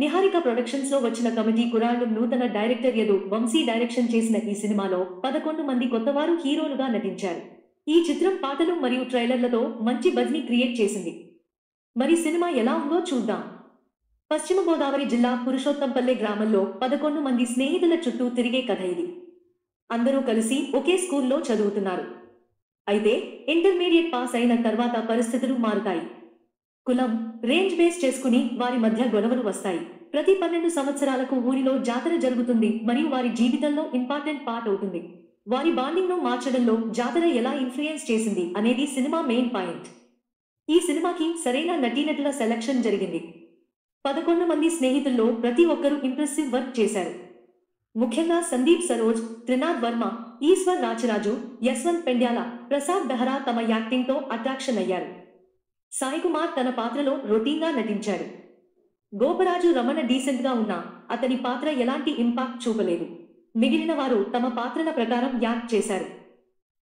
నిహారిక ప్రొడక్షన్స్లో వచ్చిన కమిటీ కురాళ్ళు నూతన director Yadu Vamsi direction చేసిన ఈ సినిమాలో పదకొండు మంది కొత్తవారు హీరోలుగా నటించారు. ఈ చిత్రం పాటలు మరియు ట్రైలర్లతో మంచి బజ్ని క్రియేట్ చేసింది. మరి సినిమా ఎలా ఉందో చూద్దాం. పశ్చిమ గోదావరి జిల్లా పురుషోత్తంపల్లె గ్రామంలో పదకొండు మంది స్నేహితుల చుట్టూ తిరిగే కథ ఇది. అందరూ కలిసి ఒకే స్కూల్లో చదువుతున్నారు. అయితే ఇంటర్మీడియట్ పాస్ అయిన తర్వాత పరిస్థితులు మారుతాయి. కులం రేంజ్ బేస్ చేసుకుని వారి మధ్య గొడవలు వస్తాయి. ప్రతి పన్నెండు సంవత్సరాలకు ఊరిలో జాతర జరుగుతుంది మరియు వారి జీవితంలో ఇంపార్టెంట్ పార్ట్ అవుతుంది. వారి బాండింగ్ను మార్చడంలో జాతర ఎలా ఇన్ఫ్లుయెన్స్ చేసింది అనేది సినిమా మెయిన్ పాయింట్. ఈ సినిమాకి సరైన నటీనటుల సెలక్షన్ జరిగింది. పదకొండు మంది స్నేహితుల్లో ప్రతి ఒక్కరూ ఇంప్రెసివ్ వర్క్ చేశారు. ముఖ్యంగా సందీప్ సరోజ్ త్రినాథ్ వర్మ ఈశ్వర్ రాచరాజు యశ్వంత్ పెండ్యాల ప్రసాద్ బెహ్రా తమ యాక్టింగ్తో అట్రాక్షన్ అయ్యారు. సాయి కుమార్ తన పాత్రలో రొటీన్గా నటించాడు. గోపరాజు రమణ డీసెంట్గా ఉన్నా అతని పాత్ర ఎలాంటి ఇంపాక్ట్ చూపలేదు. మిగిలిన వారు తమ పాత్రల ప్రకారం యాక్ట్ చేశారు.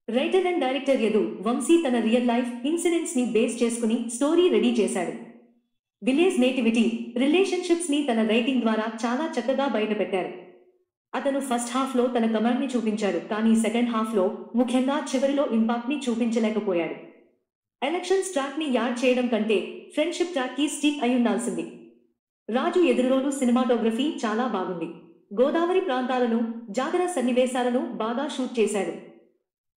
Writer and director Yadu Vamsi తన రియల్ లైఫ్ ఇన్సిడెంట్స్ని బేస్ చేసుకుని స్టోరీ రెడీ చేశాడు. విలేజ్ నేటివిటీ రిలేషన్షిప్స్ని తన రైటింగ్ ద్వారా చాలా చక్కగా బయటపెట్టారు. అతను ఫస్ట్ హాఫ్లో తన కమాండ్ని చూపించాడు కానీ సెకండ్ హాఫ్లో ముఖ్యంగా చివరిలో ఇంపాక్ట్ని చూపించలేకపోయాడు. ఎలక్షన్స్ ట్రాక్ని యాడ్ చేయడం కంటే ఫ్రెండ్షిప్ ట్రాక్కి స్టిక్ అయి ఉండాల్సింది. రాజు ఎదురురోలు సినిమాటోగ్రఫీ చాలా బాగుంది. గోదావరి ప్రాంతాలను జాతర సన్నివేశాలను బాగా షూట్ చేశాడు.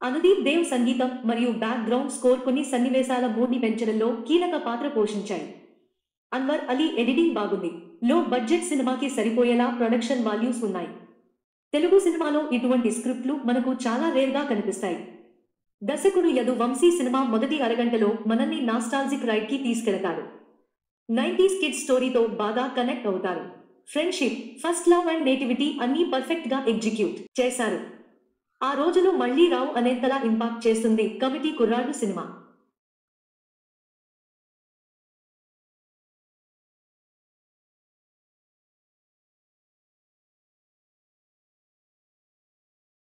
అనుదీప్ దేవ్ సంగీతం మరియు బ్యాక్గ్రౌండ్ స్కోర్ కొన్ని సన్నివేశాల మూడ్ని పెంచడంలో కీలక పాత్ర పోషించాయి. అన్వర్ అలీ ఎడిటింగ్ బాగుంది. లో బడ్జెట్ సినిమాకి సరిపోయేలా ప్రొడక్షన్ వాల్యూస్ ఉన్నాయి. తెలుగు సినిమాలో ఇటువంటి స్క్రిప్ట్లు మనకు చాలా రేర్గా కనిపిస్తాయి. దర్శకుడు యదు వంశీ సినిమా మొదటి అరగంటలో మనల్ని నాస్టాల్జిక్ రైడ్కి తీసుకెళతాడు. నైన్టీస్ కిడ్ స్టోరీతో బాగా కనెక్ట్ అవుతారు. Friendship first love and nativity అన్ని పర్ఫెక్ట్గా ఎగ్జిక్యూట్ చేశారు. ఆ రోజులు మళ్ళీ రావు అనేంతలా ఇంపాక్ట్ చేస్తుంది కమిటీ కుర్రాడు సినిమా.